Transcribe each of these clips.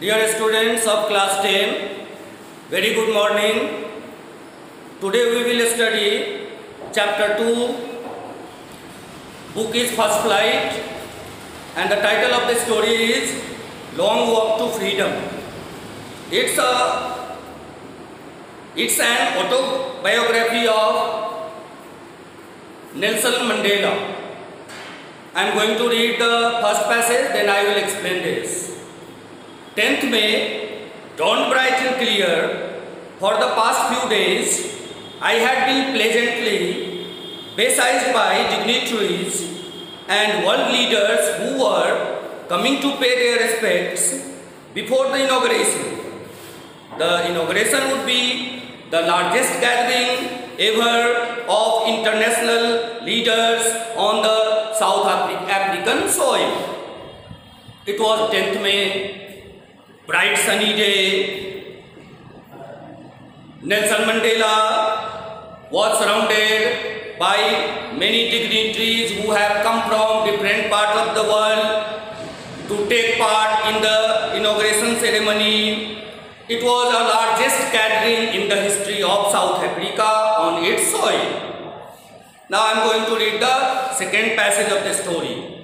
Dear students of class 10, very good morning. Today we will study chapter 2. Book is First Flight and the title of the story is Long Walk to Freedom. It's a it's an autobiography of Nelson Mandela. I am going to read the first passage, then I will explain this. 10th May, dawn bright and clear. For the past few days, I had been pleasantly besieged by dignitaries and world leaders who were coming to pay their respects before the inauguration. The inauguration would be the largest gathering ever of international leaders on the South African soil. It was 10th May, bright sunny day. Nelson Mandela was surrounded by many dignitaries who have come from different parts of the world to take part in the inauguration ceremony. It was the largest gathering in the history of South Africa on its soil. Now I am going to read the second passage of the story.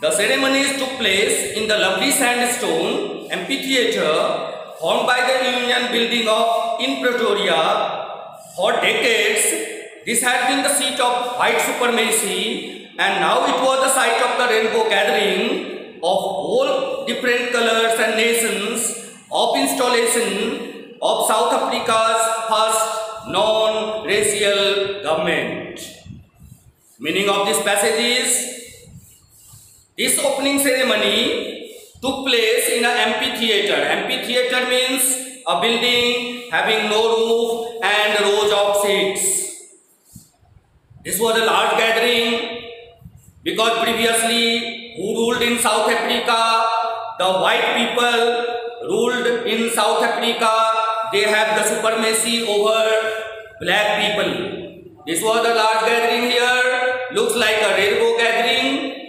The ceremonies took place in the lovely sandstone amphitheatre formed by the Union Building of in Pretoria. For decades, this had been the seat of white supremacy and now it was the site of the rainbow gathering of all different colors and nations of installation of South Africa's first non-racial government. Meaning of this passage is this opening ceremony took place in an amphitheater. Amphitheater means a building having no roof and rows of seats. This was a large gathering because previously who ruled in South Africa? The white people ruled in South Africa. They have the supremacy over black people. This was a large gathering here. Looks like a rainbow gathering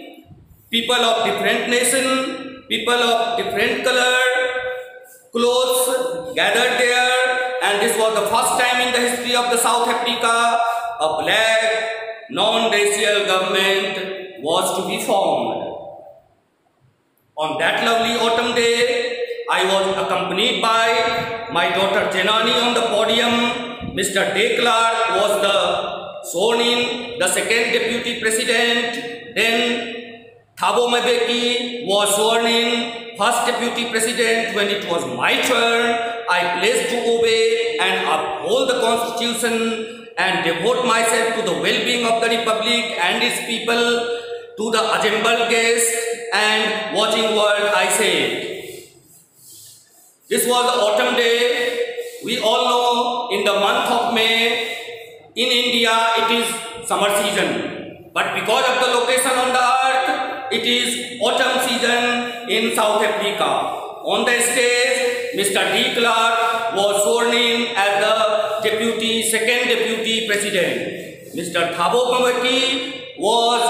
people of different nation, people of different color, clothes gathered there and this was the first time in the history of the South Africa a black non-racial government was to be formed. On that lovely autumn day, I was accompanied by my daughter Jenani on the podium. Mr. De Klerk was the sworn in, the second deputy president, then Thabo Mbeki was sworn in first deputy president when it was my turn. I pledged to obey and uphold the constitution and devote myself to the well-being of the republic and its people. To the assembled guests and watching world, I said, this was the autumn day. We all know in the month of May, in India, it is summer season. But because of the location on the it is autumn season in South Africa. On the stage, Mr. De Klerk was sworn in as the deputy, second deputy president. Mr. Thabo Mbeki was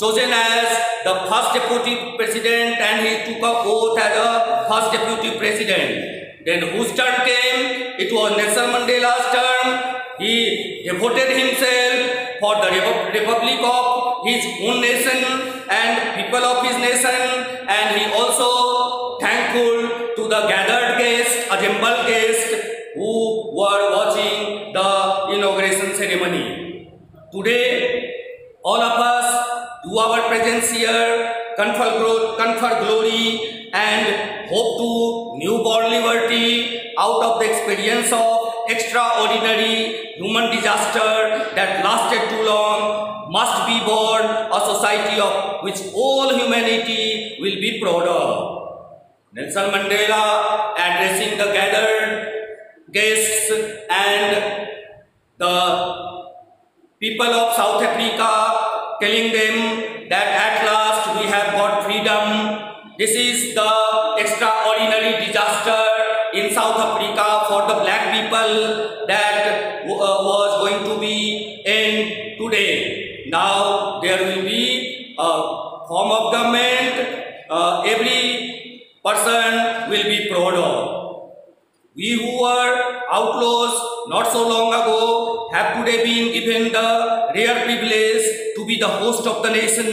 chosen as the first deputy president and he took a oath as the first deputy president. Then whose turn came? It was Nelson Mandela's turn. He devoted himself for the republic of his own nation and people of his nation and he also thankful to the gathered guests, assembled guests who were watching the inauguration ceremony. Today, all of us do our presence here, confer, glo confer glory and hope to newborn liberty out of the experience of extraordinary human disaster that lasted too long must be born a society of which all humanity will be proud of. Nelson Mandela addressing the gathered guests and the people of South Africa telling them that at last we have got freedom. This is the extraordinary disaster in South Africa for the black that uh, was going to be end today. Now there will be a form of government. Uh, every person will be proud of. We who were outlaws not so long ago have today been given the rare privilege to be the host of the nation,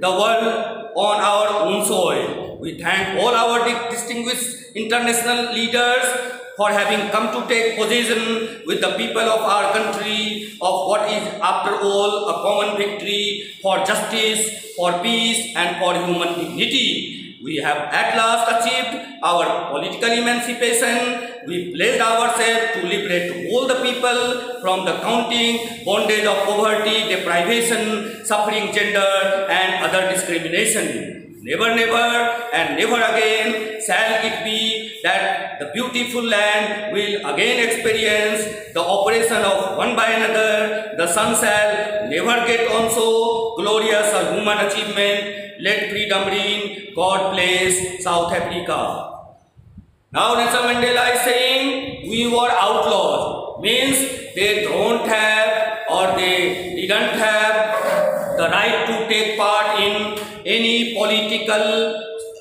the world on our own soil. We thank all our distinguished international leaders for having come to take position with the people of our country of what is after all a common victory for justice, for peace and for human dignity. We have at last achieved our political emancipation. We pledged ourselves to liberate all the people from the counting bondage of poverty, deprivation, suffering, gender and other discrimination. Never, never and never again shall it be that the beautiful land will again experience the operation of one by another. The sun shall never get on so glorious a human achievement let freedom reign, God bless South Africa. Now Nelson Mandela is saying we were outlaws, means they don't have or they didn't have the right to take part in any political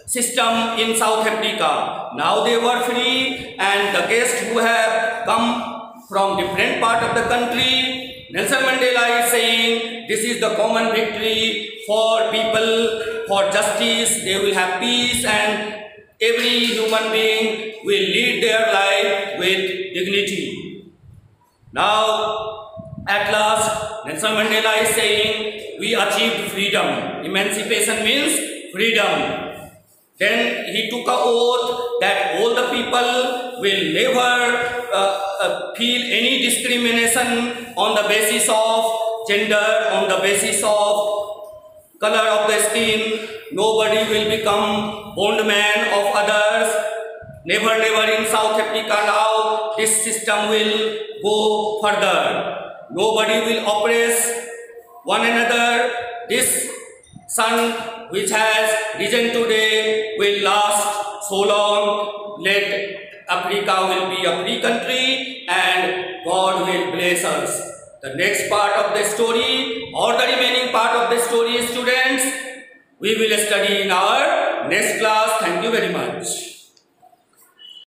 system in South Africa. Now they were free and the guests who have come from different part of the country, Nelson Mandela is saying this is the common victory for people, for justice, they will have peace and every human being will lead their life with dignity. Now, at last, Nelson Mandela is saying, we achieved freedom. Emancipation means freedom. Then he took a oath that all the people will never uh, uh, feel any discrimination on the basis of gender, on the basis of color of the skin, nobody will become bondman of others. Never, never in South Africa now, this system will go further. Nobody will oppress one another. This sun which has risen today will last so long. Let Africa will be a free country and God will bless us. The next part of the story or the remaining part of the story students we will study in our next class. Thank you very much.